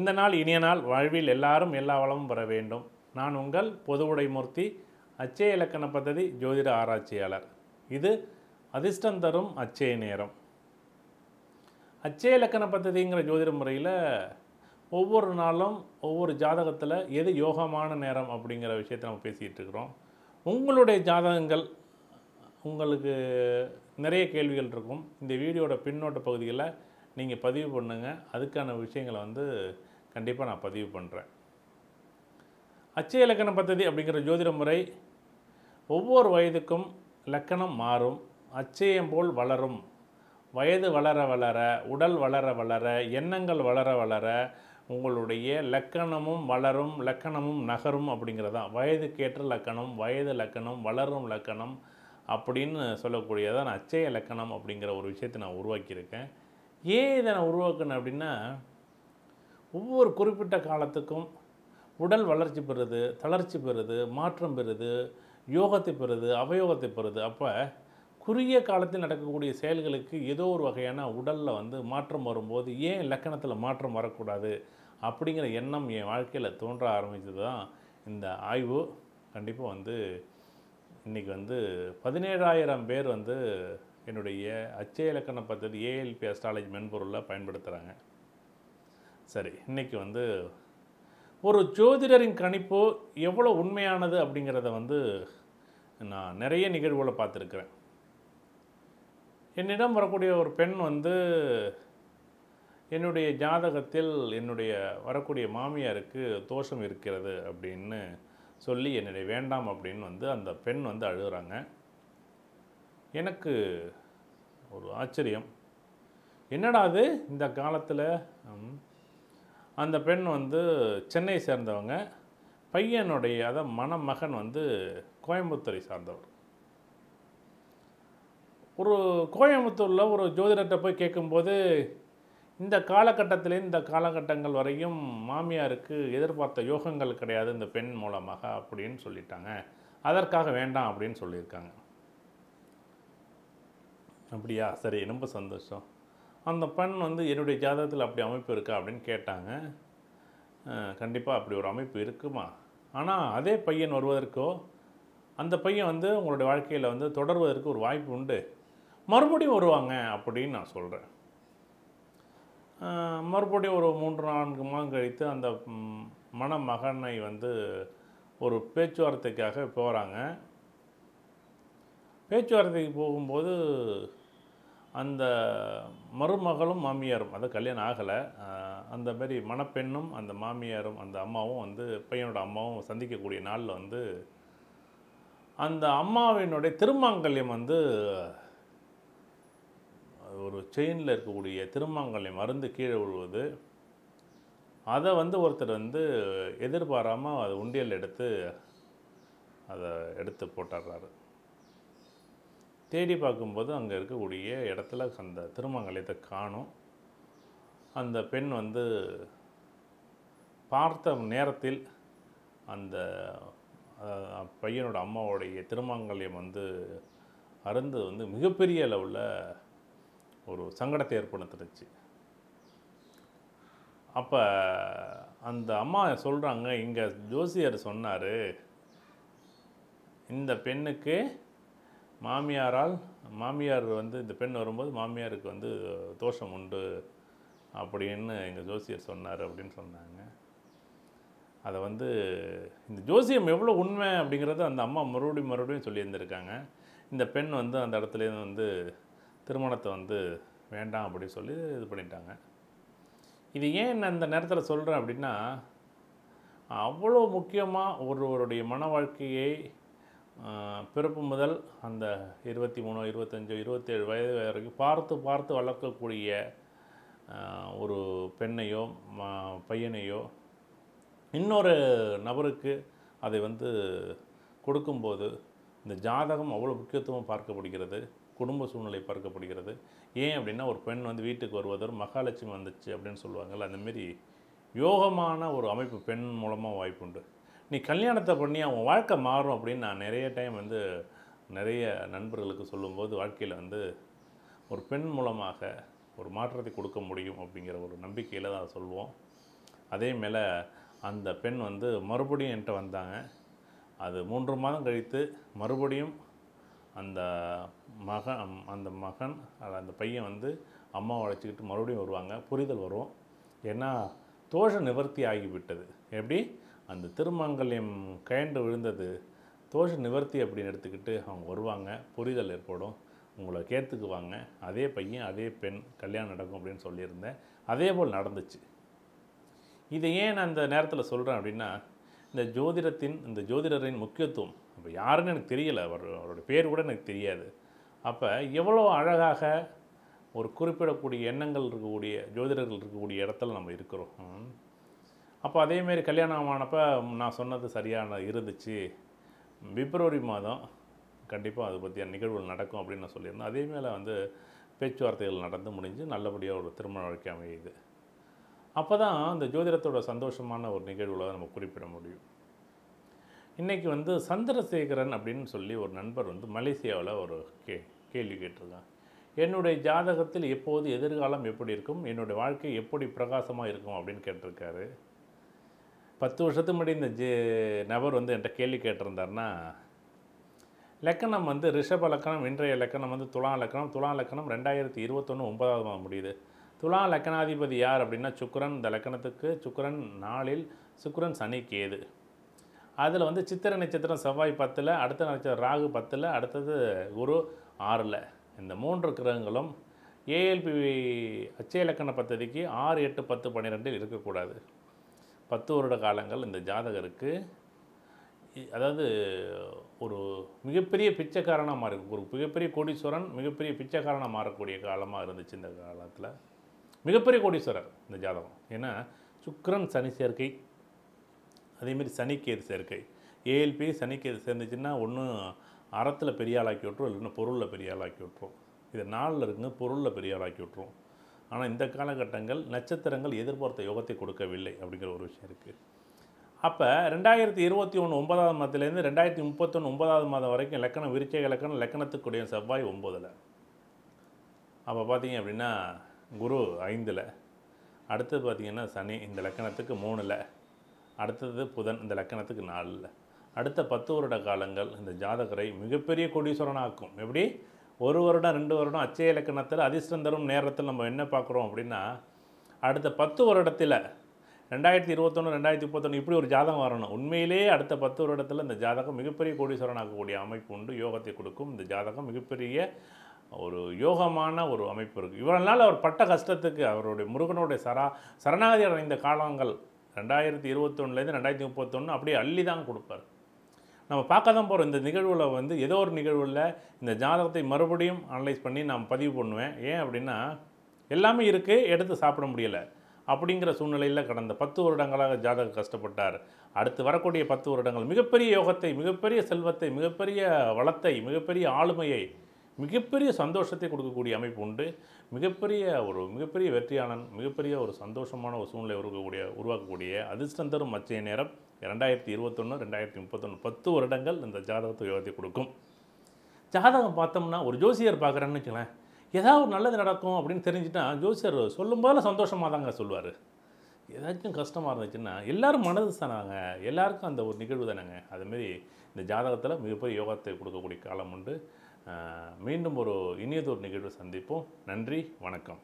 இந்த நாள் இனிய நாள். வாழ்வில் எல்லாரும் எல்லா வளமும் பெற வேண்டும். நான் உங்கள் பொது உடைமூர்த்தி அச்சய இலக்கண பദ്ധதி ஜோதிட ஆராய்ச்சியாளர். இது அதிர்ஷ்டம் தரும் அச்சய நேரம். அச்சய இலக்கண பദ്ധதிங்கிற ஜோதிட முறையில் ஒவ்வொரு நாளும் ஒவ்வொரு ஜாதகத்தில் எது யோகமான நேரம் அப்படிங்கிற விஷயத்தை நம்ம பேசிகிட்டு இருக்கிறோம் உங்களுடைய ஜாதகங்கள் உங்களுக்கு நிறைய கேள்விகள் இருக்கும். இந்த வீடியோட பின்னோட்ட பகுதியில் நீங்கள் பதிவு பண்ணுங்கள் அதுக்கான விஷயங்களை வந்து கண்டிப்பாக நான் பதிவு பண்ணுறேன் அச்சய இலக்கண பദ്ധதி அப்படிங்கிற ஜோதிட முறை ஒவ்வொரு வயதுக்கும் லக்கணம் மாறும். அச்சயம் போல் வளரும். வயது வளர வளர உடல் வளர வளர எண்ணங்கள் வளர வளர உங்களுடைய லக்கணமும் வளரும் லக்கணமும் நகரும் அப்படிங்கிறதான். வயதுக்கேற்ற லக்கணம் வயது லக்கணம் வளரும் லக்கணம் அப்படின்னு சொல்லக்கூடியதான் நான் அச்சய லக்கணம் அப்படிங்கிற ஒரு விஷயத்தை நான் உருவாக்கியிருக்கேன். ஏன் இதை நான் உருவாக்கினேன் அப்படின்னா ஒவ்வொரு குறிப்பிட்ட காலத்துக்கும் உடல் வளர்ச்சி பெறுது தளர்ச்சி பெறுது மாற்றம் பெறுது யோகத்தை பெறுது அவயோகத்தை பெறுது. அப்போ குறுகிய காலத்தில் நடக்கக்கூடிய செயல்களுக்கு ஏதோ ஒரு வகையான உடலில் வந்து மாற்றம் வரும்போது ஏன் லக்கணத்தில் மாற்றம் வரக்கூடாது அப்படிங்கிற எண்ணம் என் வாழ்க்கையில் தோன்ற ஆரம்பித்தது தான் இந்த ஆய்வு. கண்டிப்பாக வந்து இன்றைக்கி வந்து பதினேழாயிரம் பேர் வந்து என்னுடைய அச்சய இலக்கண பദ്ധதி ஏஎல்பி அஸ்ட்ராலஜி மென்பொருளில் பயன்படுத்துகிறாங்க சரி இன்றைக்கி வந்து ஒரு ஜோதிடரின் கணிப்பு எவ்வளோ உண்மையானது அப்படிங்கிறத வந்து நான் நிறைய நிகழ்வுகளை பார்த்துருக்குறேன். என்னிடம் வரக்கூடிய ஒரு பெண் வந்து என்னுடைய ஜாதகத்தில் என்னுடைய வரக்கூடிய மாமியாருக்கு தோஷம் இருக்கிறது அப்படின்னு சொல்லி என்னுடைய வேண்டாம் அப்படின்னு வந்து அந்த பெண் வந்து அழுகிறாங்க. எனக்கு ஒரு ஆச்சரியம். என்னடா அது? இந்த காலத்தில் அந்த பெண் வந்து சென்னை சேர்ந்தவங்க. பையனுடைய அதான் மணமகன் வந்து கோயம்புத்தூரை சார்ந்தவர். ஒரு கோயம்புத்தூரில் ஒரு ஜோதிடர்கிட்ட போய் கேட்கும்போது இந்த காலகட்டத்திலே இந்த காலகட்டங்கள் வரையும் மாமியாருக்கு எதிர்பார்த்த யோகங்கள் கிடையாது இந்த பெண் மூலமாக அப்படின்னு சொல்லிட்டாங்க. அதற்காக வேண்டாம் அப்படின்னு சொல்லியிருக்காங்க. அப்படியா? சரி ரொம்ப சந்தோஷம். அந்த பெண் வந்து என்னுடைய ஜாதகத்தில் அப்படி அமைப்பு இருக்கா? அப்படின்னு கேட்டாங்க. கண்டிப்பாக அப்படி ஒரு அமைப்பு இருக்குமா? ஆனால் அதே பையன் வருவதற்கோ அந்த பையன் வந்து உங்களுடைய வாழ்க்கையில் வந்து தொடர்வதற்கு ஒரு வாய்ப்பு உண்டு. மறுபடியும் வருவாங்க அப்படின்னு நான் சொல்கிறேன் மறுபடியும் ஒரு மூன்று நான்கு மாதம் கழித்து அந்த மணமகனை வந்து ஒரு பேச்சுவார்த்தைக்காக போகிறாங்க பேச்சுவார்த்தைக்கு போகும்போது அந்த மருமகளும் மாமியாரும் அதாவது கல்யாணம் ஆகலை அந்த மாதிரி மணப்பெண்ணும் அந்த மாமியாரும் அந்த அம்மாவும் வந்து பையனோட அம்மாவும் சந்திக்கக்கூடிய நாளில் வந்து அந்த அம்மாவினுடைய திருமாங்கல்யம் வந்து ஒரு செயினில் இருக்கக்கூடிய திருமாங்கல்யம் மருந்து கீழே விழுவது. அதை வந்து ஒருத்தர் வந்து எதிர்பாராமல் அது உண்டியல் எடுத்து அதை எடுத்து போட்டுடுறாரு. தேடி பார்க்கும்போது அங்கே இருக்கக்கூடிய இடத்துல அந்த திருமங்கலத்தை காணும். அந்த பெண் வந்து பார்த்த நேரத்தில் அந்த பையனோட அம்மாவுடைய திருமங்கல்யம் வந்து அருந்து வந்து மிகப்பெரிய அளவில் ஒரு சங்கடத்தை ஏற்படுத்திடுச்சு. அப்போ அந்த அம்மா சொல்கிறாங்க இங்கே ஜோசியர் சொன்னார் இந்த பெண்ணுக்கு மாமியாரால் மாமியார் வந்து இந்த பெண் வரும்போது மாமியாருக்கு வந்து தோஷம் உண்டு அப்படின்னு எங்கள் ஜோசியர் சொன்னார் அப்படின்னு சொன்னாங்க. அதை வந்து இந்த ஜோசியம் எவ்வளோ உண்மை அப்படிங்கிறத அந்த அம்மா மறுபடியும் மறுபடியும் சொல்லியிருந்திருக்காங்க. இந்த பெண் வந்து அந்த இடத்துலேருந்து வந்து திருமணத்தை வந்து வேண்டாம் அப்படின்னு சொல்லி இது பண்ணிட்டாங்க. இது ஏன் நான் இந்த நேரத்தில் சொல்கிறேன் அப்படின்னா அவ்வளோ முக்கியமாக ஒருவருடைய மன வாழ்க்கையை பிறப்பு முதல் அந்த இருபத்தி மூணு இருபத்தஞ்சோ இருபத்தேழு வயது வரைக்கும் பார்த்து பார்த்து வளர்க்கக்கூடிய ஒரு பெண்ணையோ ம- பையனையோ இன்னொரு நபருக்கு அதை வந்து கொடுக்கும்போது இந்த ஜாதகம் அவ்வளோ முக்கியத்துவம் பார்க்கப்படுகிறது குடும்ப சூழ்நிலை பார்க்கப்படுகிறது. ஏன் அப்படின்னா ஒரு பெண் வந்து வீட்டுக்கு வருவதோர் மகாலட்சுமி வந்துச்சு அப்படின்னு சொல்லுவாங்கள்ல அந்த மாரி யோகமான ஒரு அமைப்பு பெண் மூலமாக வாய்ப்புண்டு. நீ கல்யாணத்தை பண்ணி அவன் வாழ்க்கை மாறும் அப்படின்னு நான் நிறைய டைம் வந்து நிறைய நண்பர்களுக்கு சொல்லும்போது வாழ்க்கையில் வந்து ஒரு பெண் மூலமாக ஒரு மாற்றத்தை கொடுக்க முடியும் அப்படிங்கிற ஒரு நம்பிக்கையில் தான் சொல்லுவோம். அதே மேலே அந்த பெண் வந்து மறுபடியும் என்கிட்ட வந்தாங்க. அது மூன்று மாதம் கழித்து மறுபடியும் அந்த மகன் அந்த மகன் அந்த பையன் வந்து அம்மாவை அழைச்சிக்கிட்டு மறுபடியும் வருவாங்க. புரிதல் வரும். ஏன்னா தோஷ நிவர்த்தி ஆகிவிட்டது. எப்படி? அந்த திருமாங்கல்யம் கயண்டு விழுந்தது தோஷ நிவர்த்தி அப்படின்னு எடுத்துக்கிட்டு அவங்க வருவாங்க புரிதல் ஏற்படும் உங்களை கேத்துக்குவாங்க அதே பையன் அதே பெண் கல்யாணம் நடக்கும் அப்படின்னு சொல்லியிருந்தேன். அதே போல் நடந்துச்சு. இதை ஏன் நான் இந்த நேரத்தில் சொல்கிறேன் அப்படின்னா இந்த ஜோதிடத்தின் இந்த ஜோதிடரின் முக்கியத்துவம் அப்போ யாருன்னு எனக்கு தெரியலை அவர் அவரோட பேர் கூட எனக்கு தெரியாது. அப்போ எவ்வளோ அழகாக ஒரு குறிப்பிடக்கூடிய எண்ணங்கள் இருக்கக்கூடிய ஜோதிடர்கள் இருக்கக்கூடிய இடத்துல நம்ம இருக்கிறோம். அப்போ அதேமாரி கல்யாணம் ஆனப்போ நான் சொன்னது சரியான இருந்துச்சு. பிப்ரவரி மாதம் கண்டிப்பாக அதை பற்றியான நிகழ்வுகள் நடக்கும் அப்படின்னு நான் சொல்லியிருந்தேன். அதே மேலே வந்து பேச்சுவார்த்தைகள் நடந்து முடிஞ்சு நல்லபடியாக ஒரு திருமண வாழ்க்கை அமையுது. அப்போ தான் அந்த ஜோதிடத்தோட சந்தோஷமான ஒரு நிகழ்வுகளை நம்ம குறிப்பிட முடியும். இன்றைக்கி வந்து சந்திரசேகரன் அப்படின்னு சொல்லி ஒரு நண்பர் வந்து மலேசியாவில் ஒரு கே கேள்வி கேட்டிருக்கான் என்னுடைய ஜாதகத்தில் எப்போது எதிர்காலம் எப்படி இருக்கும்? என்னுடைய வாழ்க்கை எப்படி பிரகாசமாக இருக்கும்? அப்படின்னு கேட்டிருக்காரு. பத்து வருஷத்துக்கு முன்னாடி இந்த ஜே நபர் வந்து என்கிட்ட கேள்வி கேட்டிருந்தாருன்னா லக்கணம் வந்து ரிஷப லக்கணம் இன்றைய லக்கணம் வந்து துலா லக்கணம் துலா லக்கணம் ரெண்டாயிரத்தி இருபத்தொன்று ஒன்பதாவது மாதம் முடியுது. துலா லக்கணாதிபதி யார் அப்படின்னா சுக்கரன் இந்த லக்கணத்துக்கு சுக்கரன் நாளில் சுக்கரன் சனி கேது அதில் வந்து சித்திர நட்சத்திரம் செவ்வாய் பத்தில் அடுத்த நட்சத்திரம் ராகு பத்தில் அடுத்தது குரு ஆறில். இந்த மூன்று கிரகங்களும் ஏஎல்பி அச்சய இலக்கண பத்ததிக்கு ஆறு எட்டு பத்து பன்னிரெண்டில் இருக்கக்கூடாது. பத்து வருட காலங்கள் இந்த ஜாதகருக்கு அதாவது ஒரு மிகப்பெரிய பிச்சைக்காரனாக மாறி ஒரு மிகப்பெரிய கோடீஸ்வரன் மிகப்பெரிய பிச்சைக்காரனாக மாறக்கூடிய காலமாக இருந்துச்சு இந்த காலத்தில். மிகப்பெரிய கோடீஸ்வரர் இந்த ஜாதகம். ஏன்னா சுக்கரன் சனி சேர்க்கை. அதேமாரி சனிக்கேது சேர்க்கை. ஏஎல்பி சனிக்கேது சேர்ந்துச்சுன்னா ஒன்று அறத்தில் பெரிய ஆளாக்கி விட்ரும் இல்லைன்னா பொருளில் பெரிய ஆளாக்கி விட்ரும் இது நாளில் இருக்குங்க பொருளில் பெரிய ஆளாக்கி விட்ரும் ஆனால் இந்த காலகட்டங்கள் நட்சத்திரங்கள் எதிர்பார்த்த யோகத்தை கொடுக்கவில்லை அப்படிங்கிற ஒரு விஷயம் இருக்குது அப்போ ரெண்டாயிரத்தி இருபத்தி ஒன்று ஒன்பதாவது மாதத்துலேருந்து ரெண்டாயிரத்தி முப்பத்தொன்று ஒன்பதாவது மாதம் வரைக்கும் லக்கணம் விருச்சக இலக்கணம் லக்கணத்துக்குடைய செவ்வாய் ஒம்போதில் அப்போ பார்த்தீங்க அப்படின்னா குரு ஐந்தில் அடுத்தது பார்த்திங்கன்னா சனி இந்த லக்கணத்துக்கு மூணில் அடுத்தது புதன் இந்த லக்கணத்துக்கு நாலில். அடுத்த பத்து வருட காலங்கள் இந்த ஜாதகரை மிகப்பெரிய கோடீஸ்வரனாக்கும். எப்படி? ஒரு வருடம் ரெண்டு வருடம் அச்சய இலக்கணத்தில் அதிர்ஷ்டம் தரும் நேரத்தில் நம்ம என்ன பார்க்குறோம் அப்படின்னா அடுத்த பத்து வருடத்தில் ரெண்டாயிரத்தி இருபத்தொன்று ரெண்டாயிரத்தி முப்பத்தொன்று இப்படி ஒரு ஜாதகம் வரணும். உண்மையிலேயே அடுத்த பத்து வருடத்தில் இந்த ஜாதகம் மிகப்பெரிய கோடீஸ்வரனாகக்கூடிய அமைப்பு உண்டு. யோகத்தை கொடுக்கும். இந்த ஜாதகம் மிகப்பெரிய ஒரு யோகமான ஒரு அமைப்பு இருக்குது இவ்வளவு நாள் அவர் பட்ட கஷ்டத்துக்கு அவருடைய முருகனுடைய சரா சரணாகதி அடைந்த காலங்கள் ரெண்டாயிரத்தி இருபத்தொன்னுலேருந்து ரெண்டாயிரத்தி முப்பத்தொன்று அப்படியே அள்ளி தான் கொடுப்பார். நம்ம பார்க்க தான் போகிறோம் இந்த நிகழ்வில் வந்து ஏதோ ஒரு நிகழ்வில் இந்த ஜாதகத்தை மறுபடியும் அனலைஸ் பண்ணி நான் பதிவு பண்ணுவேன். ஏன் அப்படின்னா எல்லாமே இருக்குது எடுத்து சாப்பிட முடியலை. அப்படிங்கிற சூழ்நிலையில் கடந்த பத்து வருடங்களாக ஜாதக கஷ்டப்பட்டார். அடுத்து வரக்கூடிய பத்து வருடங்கள் மிகப்பெரிய யோகத்தை மிகப்பெரிய செல்வத்தை மிகப்பெரிய வளத்தை மிகப்பெரிய ஆளுமையை மிகப்பெரிய சந்தோஷத்தை கொடுக்கக்கூடிய அமைப்பு உண்டு. மிகப்பெரிய ஒரு மிகப்பெரிய வெற்றியாளன் மிகப்பெரிய ஒரு சந்தோஷமான ஒரு சூழ்நிலை உருவாக்கக்கூடிய உருவாக்கக்கூடிய அதிர்ஷ்டம் தரும் மச்சய நேரம். ரெண்டாயிரத்தி இருபத்தொன்று ரெண்டாயிரத்தி முப்பத்தொன்று பத்து வருடங்கள் இந்த ஜாதகத்தை யோகத்தை கொடுக்கும். ஜாதகம் பார்த்தோம்னா ஒரு ஜோசியர் பார்க்குறேன்னு வச்சுங்களேன் ஏதாவது ஒரு நல்லது நடக்கும் அப்படின்னு தெரிஞ்சுட்டா ஜோசியர் சொல்லும் போதில் சந்தோஷமாக தாங்க சொல்லுவார். ஏதாச்சும் கஷ்டமாக இருந்துச்சுன்னா எல்லாரும் மனது தானாங்க. எல்லாருக்கும் அந்த ஒரு நிகழ்வு தானேங்க. அதுமாரி இந்த ஜாதகத்தில் மிகப்பெரிய யோகத்தை கொடுக்கக்கூடிய காலம் உண்டு. மீண்டும் ஒரு இனியதொரு நிகழ்வு சந்திப்போம். நன்றி வணக்கம்.